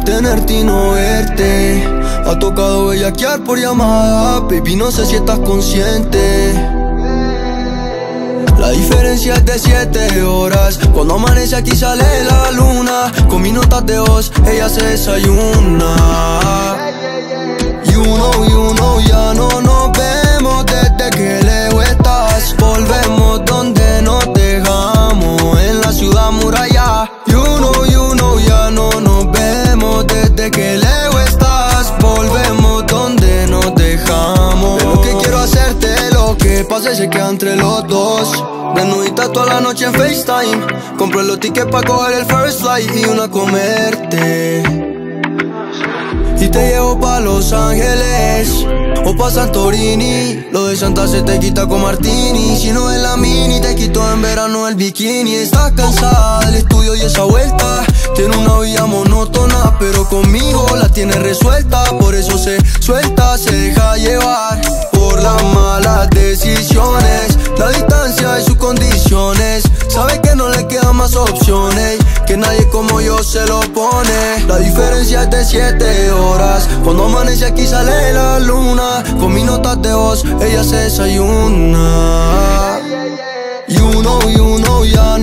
tenerte y no verte. Ha tocado bellaquear por llamada, baby, no sé si estás consciente. La diferencia es de siete horas. Cuando amanece aquí sale la luna. Con mis notas de voz ella se desayuna. You know, you know, ya no nos vemos. Desde que lejos estás Volvemos donde nos dejamos. En la ciudad muralla. You know, you desde que lejos estás Volvemos donde nos dejamos. De lo que quiero hacerte lo que pase se queda entre los dos Desnudita toda la noche en FaceTime Compré los tickets para coger el first flight Y una comerte. Y te llevo pa' Los Ángeles O pa' Santorini Lo de Santa se te quita con Martini. Si no es la mini te quito en verano el bikini. Estás cansada del estudio y esa vuelta Tiene una vida monótona Conmigo la tiene resuelta. Por eso se suelta, se deja llevar Por las malas decisiones. La distancia y sus condiciones. Sabe que no le quedan más opciones Que nadie como yo se lo pone. La diferencia es de siete horas. Cuando amanece aquí sale la luna. Con mis notas de voz ella se desayuna. You know, you know, ya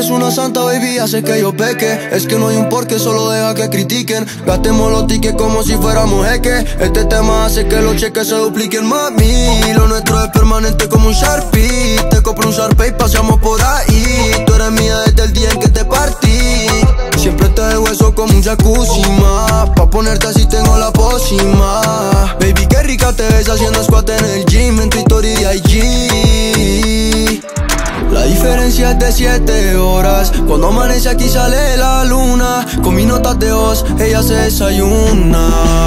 eres una santa, baby, hace que yo peque. Es que no hay un porqué, solo deja que critiquen. Gastemos los tickets como si fuéramos jeque. Este tema hace que los cheques se dupliquen Mami, lo nuestro es permanente como un Sharpie. Te compro un Sharpie y paseamos por ahí. Tú eres mía desde el día en que te partí. Siempre te dejo eso como un jacuzzi más Pa' ponerte así tengo la pócima. Baby, qué rica te ves haciendo squat en el gym. En tu IG la diferencia es de siete horas. Cuando amanece aquí sale la luna Con mis notas de voz ella se desayuna